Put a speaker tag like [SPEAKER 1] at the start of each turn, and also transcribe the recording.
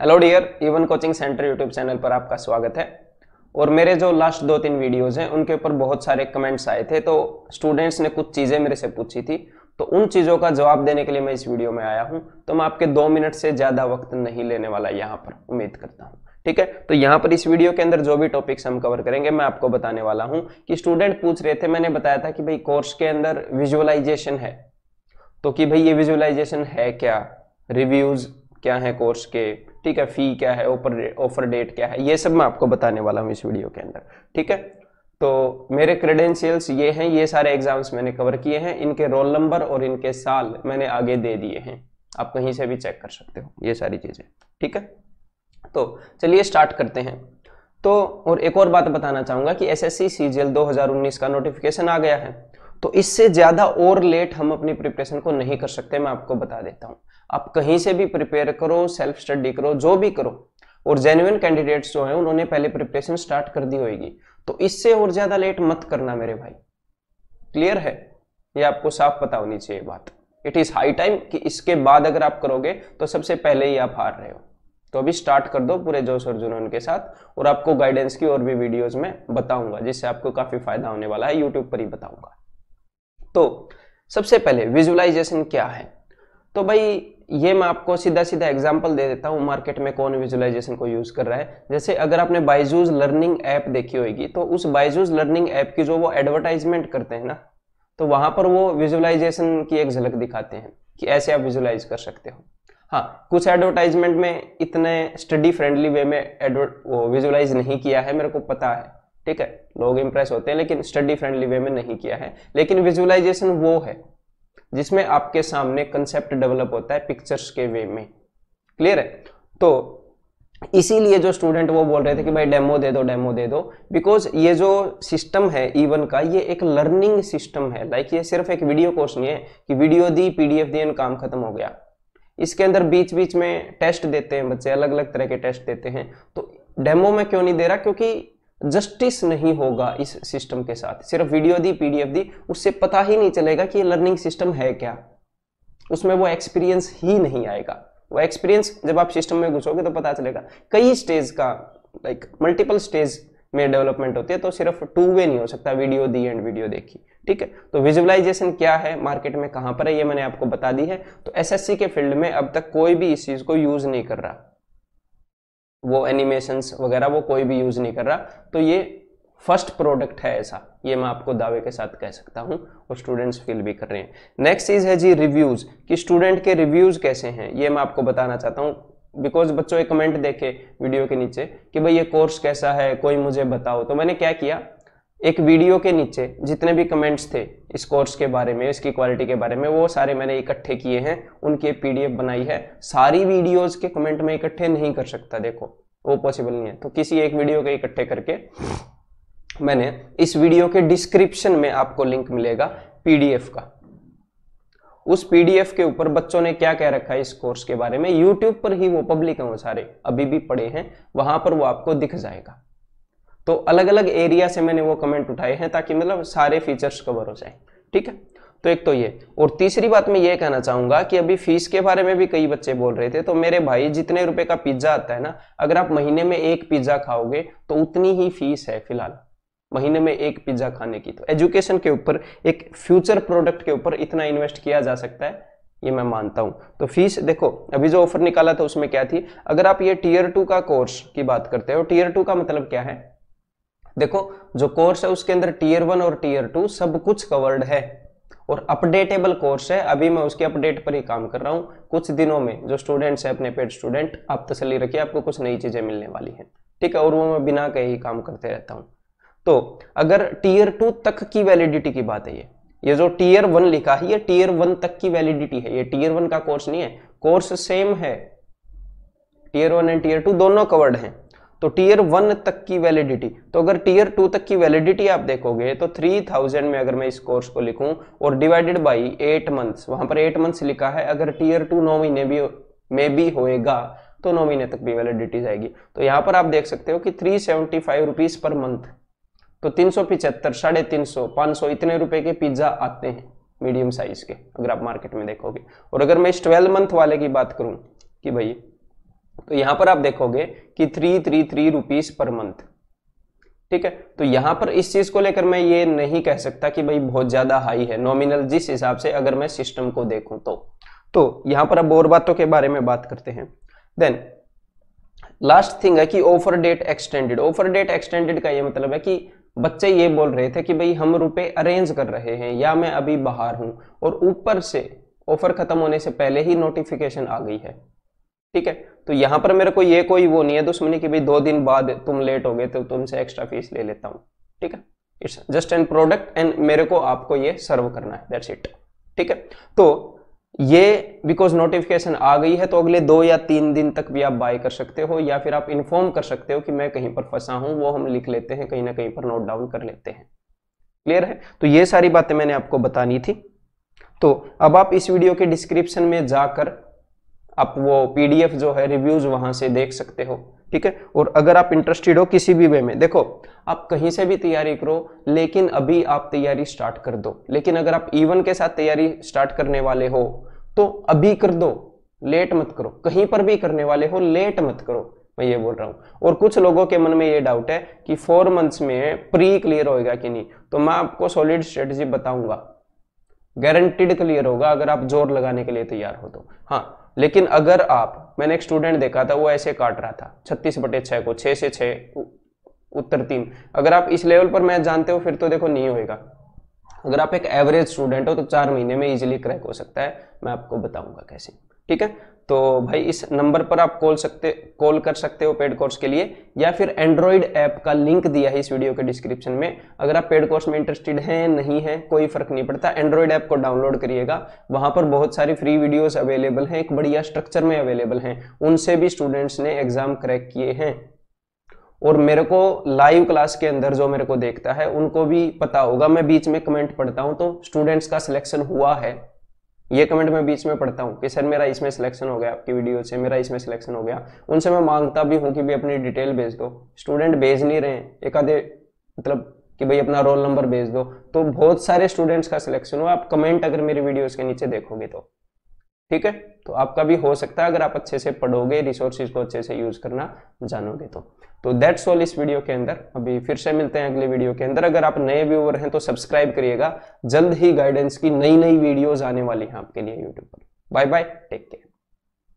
[SPEAKER 1] Hello dear even coaching centre YouTube channel पर आपका स्वागत है। और मेरे जो लास्ट दो तीन वीडियोस हैं, उनके ऊपर बहुत सारे कमेंट्स आए थे तो स्टूडेंट्स ने कुछ चीज़ें मेरे से पूछी थी। तो उन चीज़ों का जवाब देने के लिए मैं इस वीडियो में आया हूँ। तो मैं आपके दो मिनट से ज़्यादा वक्त नहीं लेने वाला यहाँ पर, उम्मीद करता हूँ। ठीक है? तो यहाँ पर इस वीडियो के अंदर जो भी टॉपिक्स हम कवर करेंगे, मैं आपको बताने वाला हूँ कि स्टूडेंट पूछ रहे थे, मैंने बताया था कि भाई कोर्स के अंदर विजुअलाइजेशन है। तो कि भाई ये विजुअलाइजेशन है क्या? रिव्यूज़ क्या है कोर्स के? ठीक है फ़ी क्या है ऑफ़र ऑफ़र डेट क्या है, ये सब मैं आपको बताने वाला हूँ इस वीडियो के अंदर, ठीक है? तो मेरे क्रेडेंशियल्स ये हैं, ये सारे एग्ज़ाम्स मैंने कवर किए हैं, इनके रोल नंबर और इनके साल मैंने आगे दे दिए हैं, आप कहीं से भी चेक कर सकते हो, ये सारी चीज़ें, ठीक है? तो चलिए स्टार्ट करते हैं तो और एक और बात बताना चाहूँगा कि S S C C G L दो का नोटिफिकेशन आ गया है। तो इससे ज़्यादा और लेट हम अपनी प्रिपरेशन को नहीं कर सकते, मैं आपको बता देता हूँ। आप कहीं से भी प्रिपेयर करो सेल्फ स्टडी करो, जो भी करो, और जेन्युन कैंडिडेट्स जो हैं, उन्होंने पहले प्रिपरेशन स्टार्ट कर दी होगी तो इससे और ज़्यादा लेट मत करना मेरे भाई। क्लियर है? ये आपको साफ़ पता होनी चाहिए बात। इट इज़ हाई टाइम कि इसके बाद अगर आप करोगे तो सबसे पहले ही आप हार रहे हो। तो अभी स्टार्ट कर दो पूरे जोश और जुनून के साथ, और आपको गाइडेंस की और भी वीडियोस में बताऊँगा, जिससे आपको काफ़ी फ़ायदा होने वाला है यूट्यूब पर ही बताऊँगा। तो सबसे पहले विजुअलाइजेशन क्या है? तो भाई, ये मैं आपको सीधा सीधा एग्जांपल दे देता हूँ मार्केट में कौन विजुअलाइजेशन को यूज़ कर रहा है। जैसे अगर आपने बाइजूज लर्निंग ऐप देखी होगी तो उस बाइजूज लर्निंग ऐप की जो वो एडवर्टाइजमेंट करते हैं ना तो वहाँ पर वो विजुअलाइजेशन की एक झलक दिखाते हैं कि ऐसे आप विजुअलाइज कर सकते हो। हाँ कुछ एडवर्टाइजमेंट में इतने स्टडी फ्रेंडली वे में विजुअलाइज नहीं किया है, मेरे को पता है। ठीक है, लोग इंप्रेस होते हैं, लेकिन स्टडी फ्रेंडली वे में नहीं किया है। लेकिन विजुअलाइजेशन वो है, जिसमें आपके सामने कंसेप्ट डेवलप होता है पिक्चर्स के वे में। क्लियर है? तो इसीलिए जो स्टूडेंट वो बोल रहे थे कि भाई डेमो दे दो डेमो दे दो बिकॉज़ ये जो सिस्टम है इवन का, ये एक लर्निंग सिस्टम है। लाइक ये सिर्फ़ एक वीडियो कोर्स नहीं है कि वीडियो दी पीडीएफ दी एंड काम खत्म हो गया। इसके अंदर बीच बीच में टेस्ट देते हैं बच्चे अलग अलग तरह के टेस्ट देते हैं। तो डेमो में क्यों नहीं दे रहा? क्योंकि जस्टिस नहीं होगा इस सिस्टम के साथ। सिर्फ़ वीडियो दी, पीडीएफ दी, उससे पता ही नहीं चलेगा कि ये लर्निंग सिस्टम है क्या। उसमें वो एक्सपीरियंस ही नहीं आएगा। वो एक्सपीरियंस जब आप सिस्टम में घुसोगे तो पता चलेगा। कई स्टेज का लाइक मल्टीपल स्टेज में डेवलपमेंट होती है तो सिर्फ़ टू वे नहीं हो सकता, वीडियो दी एंड वीडियो देखी। ठीक है? तो विजुअलाइजेशन क्या है? मार्केट में कहाँ पर है? ये मैंने आपको बता दी है। तो एसएससी के फ़ील्ड में अब तक कोई भी इस चीज़ को यूज़ नहीं कर रहा। वो एनिमेशंस वगैरह वो कोई भी यूज़ नहीं कर रहा। तो ये फ़र्स्ट प्रोडक्ट है ऐसा। ये मैं आपको दावे के साथ कह सकता हूँ और स्टूडेंट्स फील भी कर रहे हैं। नेक्स्ट चीज़ है जी रिव्यूज़ कि स्टूडेंट के रिव्यूज़ कैसे हैं? ये मैं आपको बताना चाहता हूँ बिकॉज़ बच्चों एक कमेंट देखे वीडियो के नीचे, कि भाई ये कोर्स कैसा है, कोई मुझे बताओ। तो मैंने क्या किया? एक वीडियो के नीचे जितने भी कमेंट्स थे इस कोर्स के बारे में, इसकी क्वालिटी के बारे में, वो सारे मैंने इकट्ठे किए हैं, उनकी पीडीएफ बनाई है। सारी वीडियोस के कमेंट में इकट्ठे नहीं कर सकता, देखो, वो पॉसिबल नहीं है। तो किसी एक वीडियो के इकट्ठे करके मैंने इस वीडियो के डिस्क्रिप्शन में आपको लिंक मिलेगा पीडीएफ का। उस पीडीएफ के ऊपर बच्चों ने क्या कह रखा है इस कोर्स के बारे में? यूट्यूब पर ही वो पब्लिक है, वो सारे, अभी भी पड़े हैं, वहाँ पर वो आपको दिख जाएगा। तो अलग अलग एरिया से मैंने वो कमेंट उठाए हैं ताकि मतलब सारे फीचर्स कवर हो जाए। ठीक है? तो एक तो ये। और तीसरी बात मैं ये कहना चाहूँगा कि अभी फ़ीस के बारे में भी कई बच्चे बोल रहे थे तो मेरे भाई जितने रुपए का पिज्जा आता है ना, अगर आप महीने में एक पिज्जा खाओगे तो उतनी ही फ़ीस है फ़िलहाल। महीने में एक पिज्जा खाने की। तो एजुकेशन के ऊपर, एक फ्यूचर प्रोडक्ट के ऊपर इतना इन्वेस्ट किया जा सकता है, ये मैं मानता हूँ। तो फ़ीस देखो, अभी जो ऑफ़र निकाला था उसमें क्या थी? अगर आप ये टीयर टू का कोर्स की बात करते हो टीयर टू का मतलब क्या है? देखो, जो कोर्स है उसके अंदर टीयर वन और टीयर टू सब कुछ कवर्ड है। और अपडेटेबल कोर्स है, अभी मैं उसके अपडेट पर ही काम कर रहा हूँ। कुछ दिनों में जो स्टूडेंट्स है, अपने पेड स्टूडेंट आप तसली रखिए, आपको कुछ नई चीज़ें मिलने वाली हैं। ठीक है, और वो मैं बिना कहे ही काम करते रहता हूँ। तो अगर टीयर टू तक की वैलिडिटी की बात है ये ये जो टीयर वन लिखा है, ये टीयर वन तक की वैलिडिटी है। ये टीयर वन का कोर्स नहीं है कोर्स सेम है। Tier one and tier two दोनों कवर्ड हैं। तो टीयर वन तक की वैलिडिटी तो अगर टीयर टू तक की वैलिडिटी आप देखोगे तो थ्री थाउज़ेंड में अगर मैं इस कोर्स को लिखूं और डिवाइडेड बाई एट मंथ्स वहाँ पर एट मंथ्स लिखा है, अगर टीयर टू नौ महीने भी में भी होएगा तो नौ महीने तक भी वैलिडिटी जाएगी। तो यहाँ पर आप देख सकते हो कि three seventy five rupees per month तो तीन सौ पिचहत्तर, साढ़े तीन सौ, पाँच सौ इतने रुपए के पिज्जा आते हैं मीडियम साइज़ के, अगर आप मार्केट में देखोगे। और अगर मैं इस ट्वेल्व मंथ वाले की बात करूँ, कि भाई तो यहाँ पर आप देखोगे कि three three three rupees per month ठीक है? तो यहाँ पर इस चीज़ को लेकर मैं ये नहीं कह सकता कि भाई बहुत ज़्यादा हाई है। नॉमिनल जिस हिसाब से अगर मैं सिस्टम को देखूँ तो। तो यहाँ पर अब और बातों के बारे में बात करते हैं। देन लास्ट थिंग है कि offer date extended offer date extended का ये मतलब है कि बच्चे ये बोल रहे थे कि भाई हम रुपए अरेंज कर रहे हैं या मैं अभी बाहर हूँ। और ऊपर से ऑफ़र खत्म होने से पहले ही नोटिफिकेशन आ गई है। ठीक है? तो यहाँ पर मेरे को ये कोई वो नहीं है दुश्मनी कि भाई दो दिन बाद तुम लेट हो गए तो तुमसे एक्स्ट्रा फ़ीस ले लेता हूँ। ठीक है? It's just an product and मेरे को आपको ये सर्व करना है। दैट्स इट ठीक है? तो ये बिकॉज़ नोटिफिकेशन आ गई है तो अगले दो या तीन दिन तक भी आप बाय कर सकते हो या फिर आप इन्फॉर्म कर सकते हो कि मैं कहीं पर फंसा हूँ, वो हम लिख लेते हैं, कहीं ना कहीं पर नोट डाउन कर लेते हैं। क्लियर है? तो ये सारी बातें मैंने आपको बतानी थी। तो अब आप इस वीडियो के डिस्क्रिप्शन में जाकर आप वो पीडीएफ जो है रिव्यूज़ वहाँ से देख सकते हो, ठीक है? और अगर आप इंटरेस्टेड हो किसी भी वे में, देखो, आप कहीं से भी तैयारी करो, लेकिन अभी आप तैयारी स्टार्ट कर दो। लेकिन अगर आप इवन के साथ तैयारी स्टार्ट करने वाले हो तो अभी कर दो लेट मत करो। कहीं पर भी करने वाले हो लेट मत करो, मैं ये बोल रहा हूँ। और कुछ लोगों के मन में ये डाउट है कि फोर मंथ्स में प्री क्लियर होएगा कि नहीं। तो मैं आपको सॉलिड स्ट्रेटजी बताऊँगा। गारंटीड क्लियर होगा अगर आप ज़ोर लगाने के लिए तैयार हो तो। हाँ लेकिन अगर आप, मैंने एक स्टूडेंट देखा था, वो ऐसे काट रहा था, छत्तीस बटे छह को, छह से छः उत्तर तीन। अगर आप इस लेवल पर मैथ जानते हो, फिर तो देखो नहीं होएगा। अगर आप एक एवरेज स्टूडेंट हो तो चार महीने में इजीली क्रैक हो सकता है, मैं आपको बताऊँगा कैसे। ठीक है? तो भाई इस नंबर पर आप कॉल सकते, कॉल कर सकते हो पेड कोर्स के लिए, या फिर एंड्रॉइड ऐप का लिंक दिया है इस वीडियो के डिस्क्रिप्शन में। अगर आप पेड कोर्स में इंटरेस्टेड हैं, नहीं है, कोई फ़र्क नहीं पड़ता एंड्रॉइड ऐप को डाउनलोड करिएगा। वहाँ पर बहुत सारी फ्री वीडियोस अवेलेबल हैं, एक बढ़िया स्ट्रक्चर में अवेलेबल हैं। उनसे भी स्टूडेंट्स ने एग्ज़ाम क्रैक किए हैं। और मेरे को लाइव क्लास के अंदर जो मेरे को देखता है, उनको भी पता होगा। मैं बीच में कमेंट पढ़ता हूँ तो स्टूडेंट्स का सिलेक्शन हुआ है। ये कमेंट मैं बीच में पढ़ता हूँ कि सर मेरा इसमें सिलेक्शन हो गया, आपकी वीडियो से मेरा इसमें सिलेक्शन हो गया। उनसे मैं माँगता भी हूँ कि भाई अपनी डिटेल भेज दो। स्टूडेंट भेज नहीं रहे एक आधे मतलब कि भाई अपना रोल नंबर भेज दो। तो बहुत सारे स्टूडेंट्स का सिलेक्शन हुआ। आप कमेंट अगर मेरी वीडियोज़ के नीचे देखोगे तो। ठीक है? तो आपका भी हो सकता है, अगर आप अच्छे से पढ़ोगे रिसोर्सेज को अच्छे से यूज़ करना जानोगे तो। तो दैट्स ऑल इस वीडियो के अंदर। अभी फिर से मिलते हैं अगले वीडियो के अंदर। अगर आप नए व्यूवर हैं तो सब्सक्राइब करिएगा। जल्द ही गाइडेंस की नई नई वीडियोज़ आने वाली हैं आपके लिए यूट्यूब पर। Bye bye take care